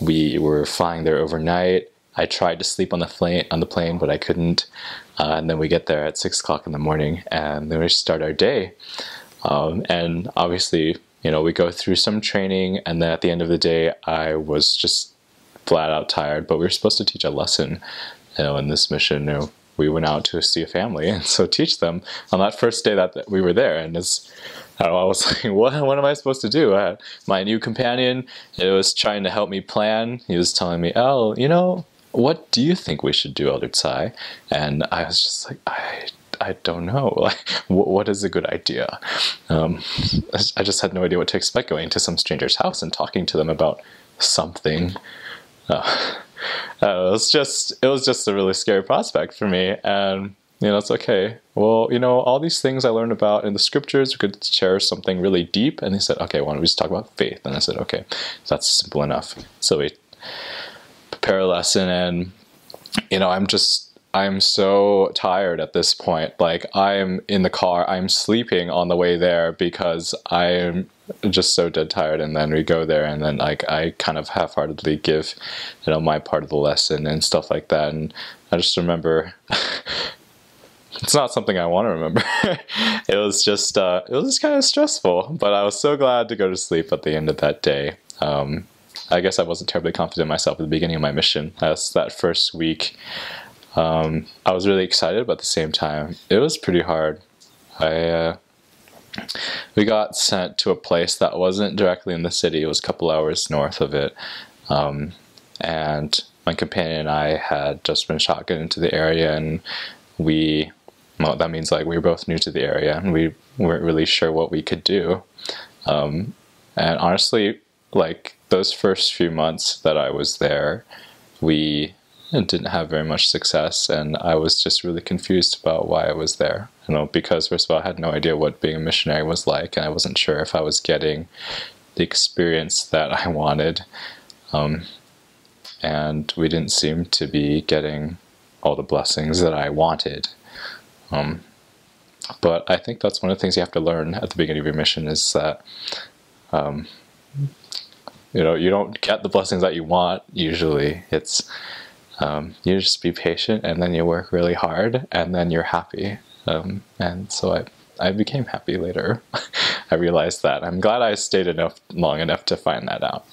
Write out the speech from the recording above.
we were flying there overnight. I tried to sleep on the plane, on the plane, but I couldn't. Uh, and then we get there at six o'clock in the morning, and then we start our day. Um, and obviously, you know, we go through some training, and then at the end of the day, I was just flat out tired. But we were supposed to teach a lesson, you know, in this mission. You know, we went out to see a family, and so teach them on that first day that we were there. And it's, I, was like, what, what am I supposed to do? I my new companion, it was trying to help me plan. He was telling me, oh, you know, what do you think we should do, Elder Tsai? And I was just like, I I don't know. Like, what is a good idea? Um, I just had no idea what to expect going to some stranger's house and talking to them about something. Uh, uh, it was just it was just a really scary prospect for me, and you know it's okay. Well, you know all these things I learned about in the scriptures, we could share something really deep. And they said, okay, why don't we just talk about faith? And I said, okay, that's simple enough. So we prepare a lesson, and you know I'm just I'm so tired at this point. Like I'm in the car, I'm sleeping on the way there because I'm just so dead tired. And then we go there, and then like I kind of half-heartedly give, you know, my part of the lesson and stuff like that. And I just remember. it's not something I want to remember. it was just uh, it was just kind of stressful, but I was so glad to go to sleep at the end of that day. Um, I guess I wasn't terribly confident myself at the beginning of my mission. That's that first week. Um, I was really excited, but at the same time, it was pretty hard. I uh, we got sent to a place that wasn't directly in the city; it was a couple hours north of it, um, and my companion and I had just been shotgun into the area, and we well, that means like we were both new to the area, and we weren't really sure what we could do. Um, and honestly, like those first few months that I was there, we didn't have very much success and I was just really confused about why I was there. You know, because first of all I had no idea what being a missionary was like and I wasn't sure if I was getting the experience that I wanted. Um, and we didn't seem to be getting all the blessings that I wanted. Um, but I think that's one of the things you have to learn at the beginning of your mission is that um, you know you don't get the blessings that you want usually. It's um, you just be patient and then you work really hard and then you're happy. Um, and so I, I became happy later. I realized that. I'm glad I stayed enough long enough to find that out.